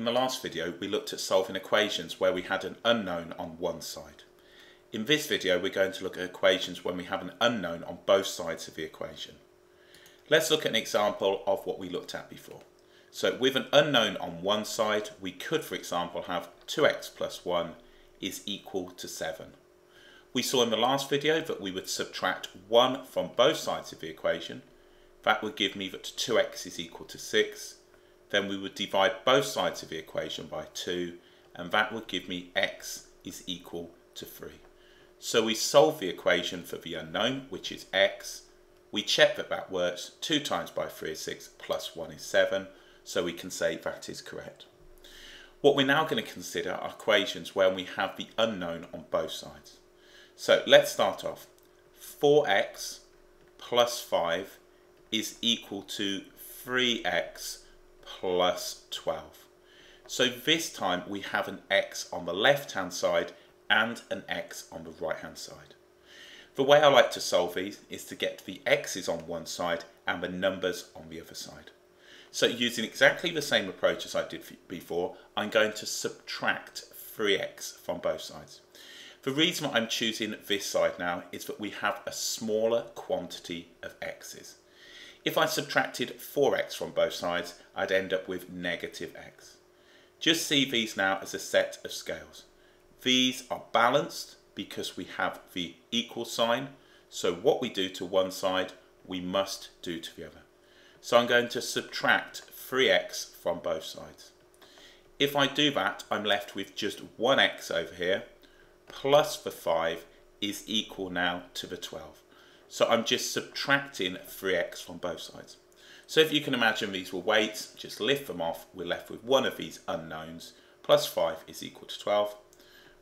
In the last video we looked at solving equations where we had an unknown on one side. In this video we're going to look at equations when we have an unknown on both sides of the equation. Let's look at an example of what we looked at before. So with an unknown on one side we could for example have 2x plus 1 is equal to 7. We saw in the last video that we would subtract 1 from both sides of the equation. That would give me that 2x is equal to 6 then we would divide both sides of the equation by 2 and that would give me x is equal to 3. So we solve the equation for the unknown which is x. We check that that works. 2 times by 3 is 6 plus 1 is 7 so we can say that is correct. What we're now going to consider are equations where we have the unknown on both sides. So let's start off. 4x plus 5 is equal to 3x plus 12. So this time we have an x on the left hand side and an x on the right hand side. The way I like to solve these is to get the x's on one side and the numbers on the other side. So using exactly the same approach as I did before, I'm going to subtract 3x from both sides. The reason I'm choosing this side now is that we have a smaller quantity of x's. If I subtracted 4x from both sides, I'd end up with negative x. Just see these now as a set of scales. These are balanced because we have the equal sign. So what we do to one side, we must do to the other. So I'm going to subtract 3x from both sides. If I do that, I'm left with just 1x over here, plus the 5 is equal now to the 12. So I'm just subtracting 3x from both sides. So if you can imagine these were weights, just lift them off, we're left with one of these unknowns, plus 5 is equal to 12.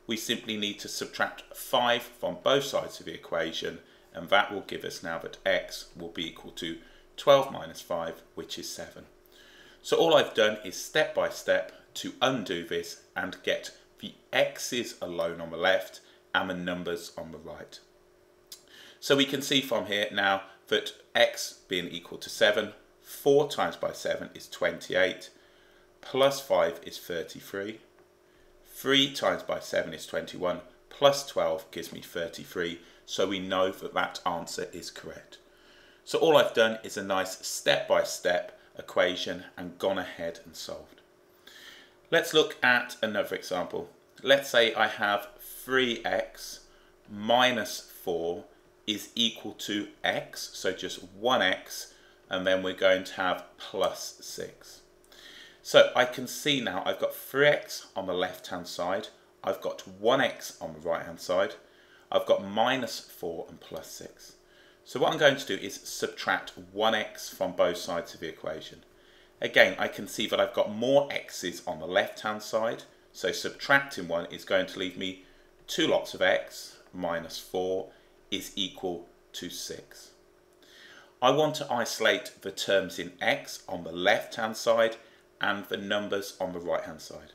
We simply need to subtract 5 from both sides of the equation, and that will give us now that x will be equal to 12 minus 5, which is 7. So all I've done is step by step to undo this and get the x's alone on the left and the numbers on the right. So we can see from here now that x being equal to 7, 4 times by 7 is 28, plus 5 is 33, 3 times by 7 is 21, plus 12 gives me 33, so we know that that answer is correct. So all I've done is a nice step-by-step -step equation and gone ahead and solved. Let's look at another example. Let's say I have 3x minus 4 is equal to x, so just 1x, and then we're going to have plus 6. So I can see now I've got 3x on the left hand side, I've got 1x on the right hand side, I've got minus 4 and plus 6. So what I'm going to do is subtract 1x from both sides of the equation. Again, I can see that I've got more x's on the left hand side, so subtracting 1 is going to leave me two lots of x minus 4 is equal to 6. I want to isolate the terms in x on the left hand side and the numbers on the right hand side.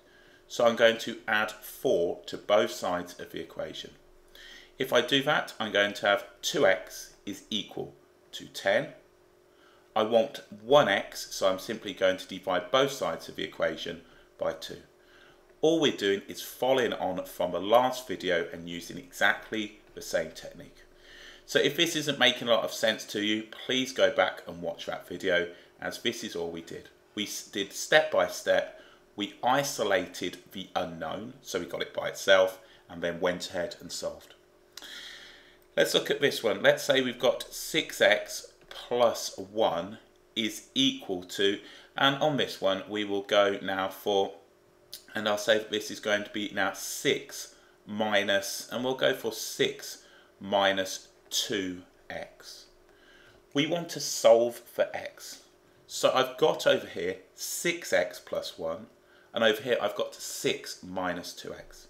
So I'm going to add 4 to both sides of the equation. If I do that, I'm going to have 2x is equal to 10. I want 1x, so I'm simply going to divide both sides of the equation by 2. All we're doing is following on from the last video and using exactly the same technique. So if this isn't making a lot of sense to you, please go back and watch that video as this is all we did. We did step by step, we isolated the unknown, so we got it by itself, and then went ahead and solved. Let's look at this one. Let's say we've got 6x plus 1 is equal to, and on this one we will go now for, and I'll say that this is going to be now 6 minus, and we'll go for 6 minus 2x. We want to solve for x. So I've got over here 6x plus 1, and over here I've got 6 minus 2x.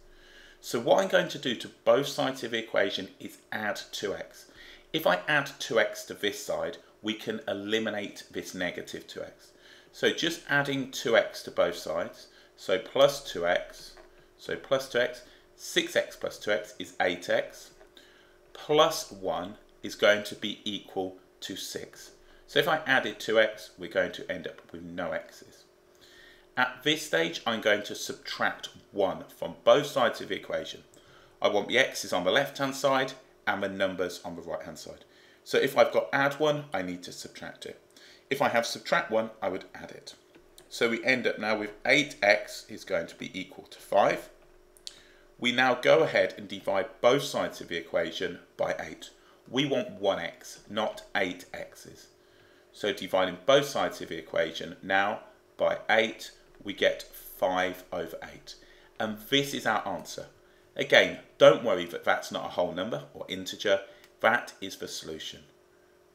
So what I'm going to do to both sides of the equation is add 2x. If I add 2x to this side, we can eliminate this negative 2x. So just adding 2x to both sides, so plus 2x, so plus 2x, 6x plus 2x is 8x, plus 1 is going to be equal to 6. So if I added 2x, we're going to end up with no x's. At this stage, I'm going to subtract 1 from both sides of the equation. I want the x's on the left-hand side and the numbers on the right-hand side. So if I've got add 1, I need to subtract it. If I have subtract 1, I would add it. So we end up now with 8x is going to be equal to 5. We now go ahead and divide both sides of the equation by 8. We want 1x, not 8 x's. So dividing both sides of the equation now by 8, we get 5 over 8. And this is our answer. Again, don't worry that that's not a whole number or integer. That is the solution.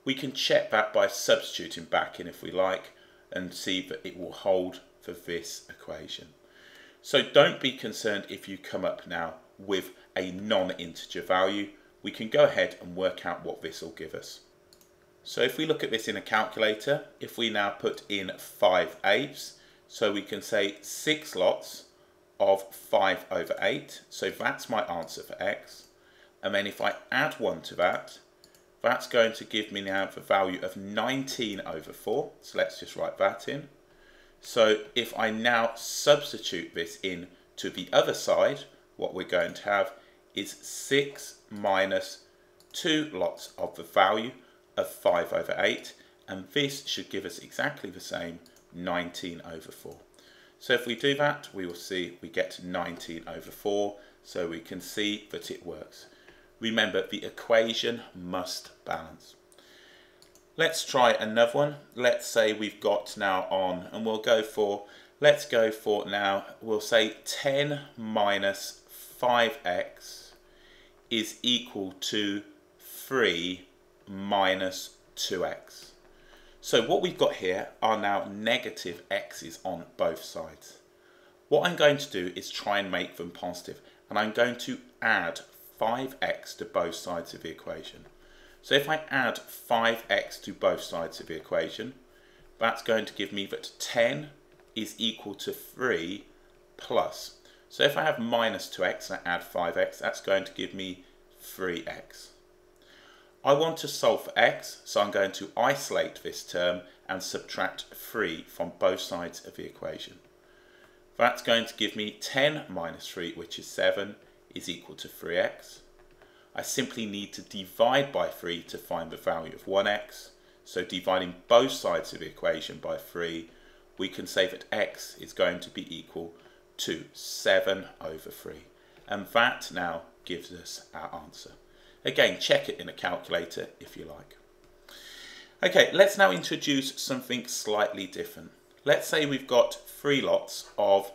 We can check that by substituting back in if we like and see that it will hold for this equation. So don't be concerned if you come up now with a non-integer value. We can go ahead and work out what this will give us. So if we look at this in a calculator, if we now put in 5 eighths, so we can say 6 lots of 5 over 8, so that's my answer for x. And then if I add 1 to that, that's going to give me now the value of 19 over 4. So let's just write that in. So if I now substitute this in to the other side, what we're going to have is 6 minus 2 lots of the value of 5 over 8. And this should give us exactly the same, 19 over 4. So if we do that, we will see we get 19 over 4. So we can see that it works. Remember, the equation must balance. Let's try another one. Let's say we've got now on, and we'll go for, let's go for now, we'll say 10 minus 5x is equal to 3 minus 2x. So what we've got here are now negative x's on both sides. What I'm going to do is try and make them positive, and I'm going to add 5x to both sides of the equation. So if I add 5x to both sides of the equation, that's going to give me that 10 is equal to 3 plus. So if I have minus 2x and I add 5x, that's going to give me 3x. I want to solve for x, so I'm going to isolate this term and subtract 3 from both sides of the equation. That's going to give me 10 minus 3, which is 7, is equal to 3x. I simply need to divide by 3 to find the value of 1x. So dividing both sides of the equation by 3, we can say that x is going to be equal to 7 over 3. And that now gives us our answer. Again, check it in a calculator if you like. Okay, let's now introduce something slightly different. Let's say we've got three lots of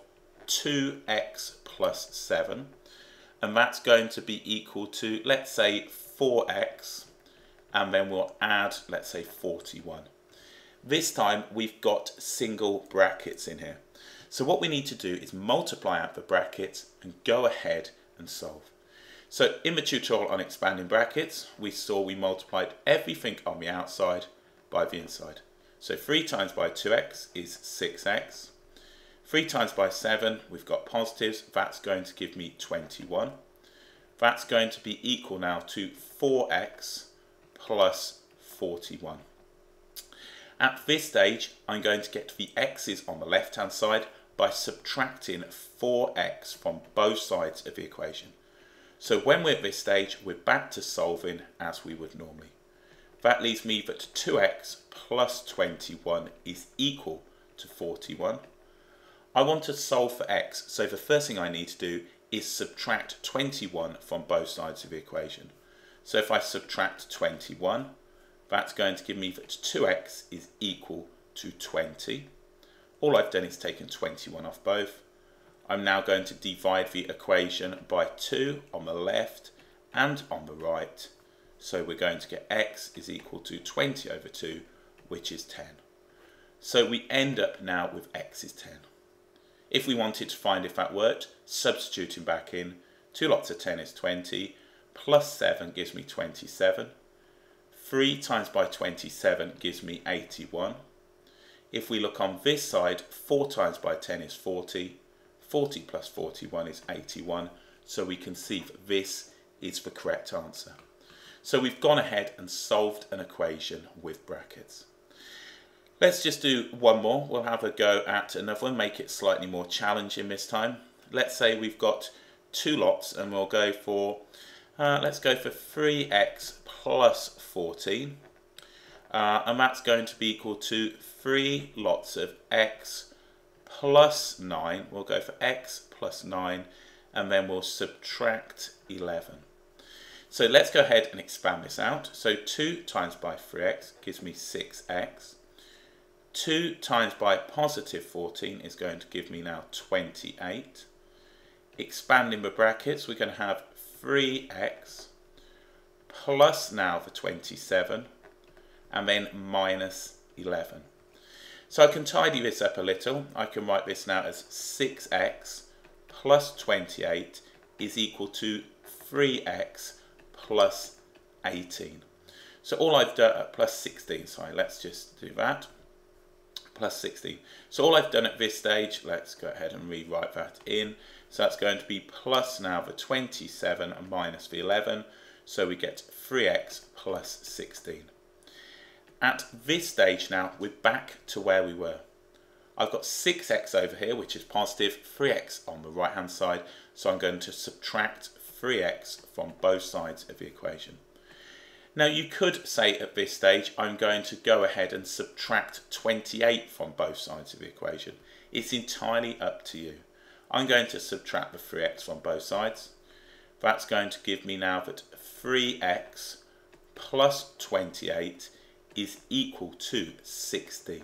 2x plus 7 and that's going to be equal to, let's say, 4x, and then we'll add, let's say, 41. This time we've got single brackets in here. So what we need to do is multiply out the brackets and go ahead and solve. So in the tutorial on expanding brackets, we saw we multiplied everything on the outside by the inside. So 3 times by 2x is 6x. 3 times by 7, we've got positives. That's going to give me 21. That's going to be equal now to 4x plus 41. At this stage, I'm going to get the x's on the left-hand side by subtracting 4x from both sides of the equation. So when we're at this stage, we're back to solving as we would normally. That leaves me that 2x plus 21 is equal to 41. I want to solve for x, so the first thing I need to do is subtract 21 from both sides of the equation. So if I subtract 21, that's going to give me that 2x is equal to 20. All I've done is taken 21 off both. I'm now going to divide the equation by 2 on the left and on the right. So we're going to get x is equal to 20 over 2, which is 10. So we end up now with x is 10. If we wanted to find if that worked, substituting back in, 2 lots of 10 is 20, plus 7 gives me 27. 3 times by 27 gives me 81. If we look on this side, 4 times by 10 is 40. 40 plus 41 is 81. So we can see that this is the correct answer. So we've gone ahead and solved an equation with brackets. Let's just do one more. We'll have a go at another one, make it slightly more challenging this time. Let's say we've got two lots and we'll go for, uh, let's go for 3x plus 14. Uh, and that's going to be equal to 3 lots of x plus 9. We'll go for x plus 9 and then we'll subtract 11. So let's go ahead and expand this out. So 2 times by 3x gives me 6x. 2 times by positive 14 is going to give me now 28. Expanding the brackets, we're going to have 3x plus now the 27 and then minus 11. So I can tidy this up a little. I can write this now as 6x plus 28 is equal to 3x plus 18. So all I've done, uh, plus 16, sorry, let's just do that, plus 16. So all I've done at this stage, let's go ahead and rewrite that in. So that's going to be plus now the 27 and minus the 11, so we get 3x plus 16. At this stage now, we're back to where we were. I've got 6x over here, which is positive, 3x on the right hand side, so I'm going to subtract 3x from both sides of the equation. Now you could say at this stage, I'm going to go ahead and subtract 28 from both sides of the equation. It's entirely up to you. I'm going to subtract the 3x from both sides. That's going to give me now that 3x plus 28 is equal to 16.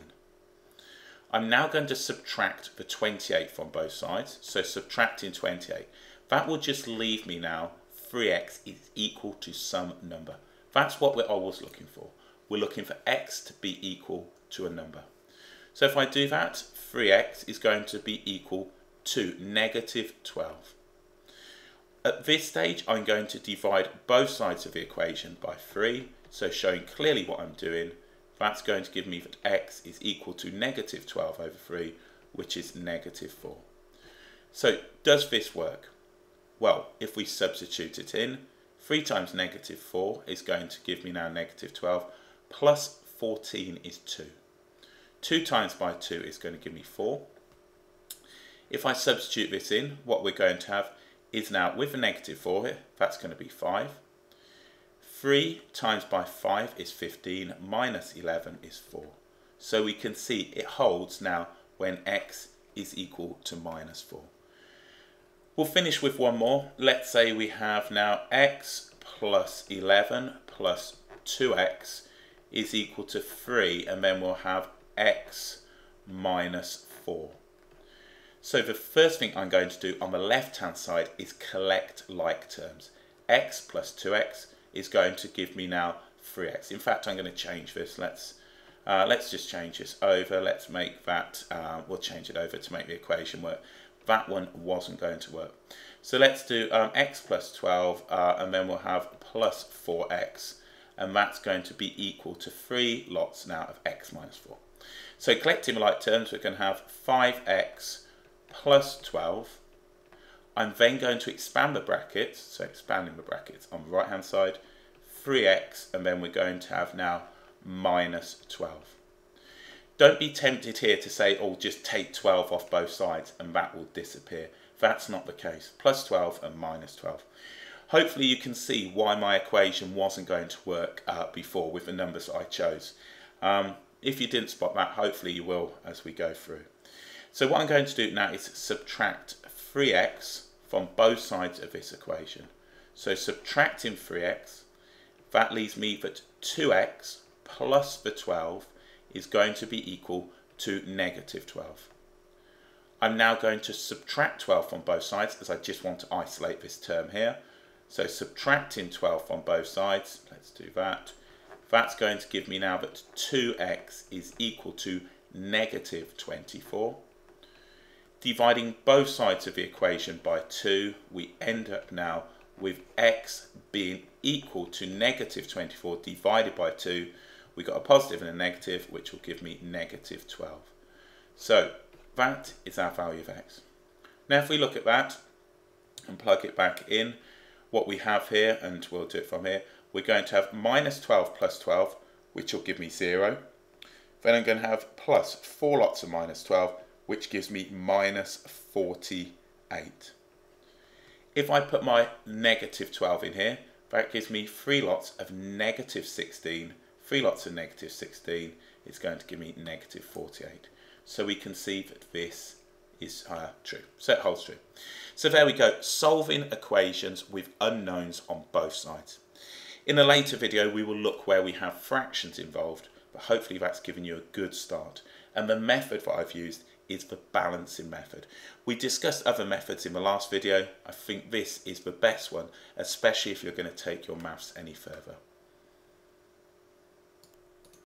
I'm now going to subtract the 28 from both sides, so subtracting 28. That will just leave me now 3x is equal to some number. That's what we're always looking for. We're looking for x to be equal to a number. So if I do that, 3x is going to be equal to negative 12. At this stage, I'm going to divide both sides of the equation by 3, so showing clearly what I'm doing, that's going to give me that x is equal to negative 12 over 3, which is negative 4. So does this work? Well, if we substitute it in, 3 times negative 4 is going to give me now negative 12, plus 14 is 2. 2 times by 2 is going to give me 4. If I substitute this in, what we're going to have is now with a negative 4 here, that's going to be 5. 3 times by 5 is 15, minus 11 is 4. So we can see it holds now when x is equal to minus 4. We'll finish with one more. Let's say we have now x plus 11 plus 2x is equal to 3 and then we'll have x minus 4. So the first thing I'm going to do on the left hand side is collect like terms. x plus 2x is going to give me now 3x. In fact, I'm going to change this. Let's uh, let's just change this over. Let's make that, uh, we'll change it over to make the equation work. That one wasn't going to work. So let's do um, x plus 12 uh, and then we'll have plus 4x and that's going to be equal to 3 lots now of x minus 4. So collecting like terms, we can have 5x plus 12 I'm then going to expand the brackets, so expanding the brackets on the right hand side, 3x, and then we're going to have now minus 12. Don't be tempted here to say, oh, just take 12 off both sides and that will disappear. That's not the case. Plus 12 and minus 12. Hopefully you can see why my equation wasn't going to work uh, before with the numbers I chose. Um, if you didn't spot that, hopefully you will as we go through. So what I'm going to do now is subtract 3x from both sides of this equation. So subtracting 3x, that leaves me that 2x plus the 12 is going to be equal to negative 12. I'm now going to subtract 12 from both sides as I just want to isolate this term here. So subtracting 12 from both sides, let's do that. That's going to give me now that 2x is equal to negative 24. Dividing both sides of the equation by 2, we end up now with x being equal to negative 24 divided by 2. We got a positive and a negative, which will give me negative 12. So that is our value of x. Now if we look at that and plug it back in, what we have here, and we'll do it from here, we're going to have minus 12 plus 12, which will give me 0. then I'm going to have plus 4 lots of minus 12, which gives me minus 48. If I put my negative 12 in here, that gives me 3 lots of negative 16. 3 lots of negative 16 is going to give me negative 48. So we can see that this is uh, true. So it holds true. So there we go, solving equations with unknowns on both sides. In a later video, we will look where we have fractions involved, but hopefully that's given you a good start. And the method that I've used is the balancing method. We discussed other methods in the last video. I think this is the best one, especially if you're going to take your maths any further.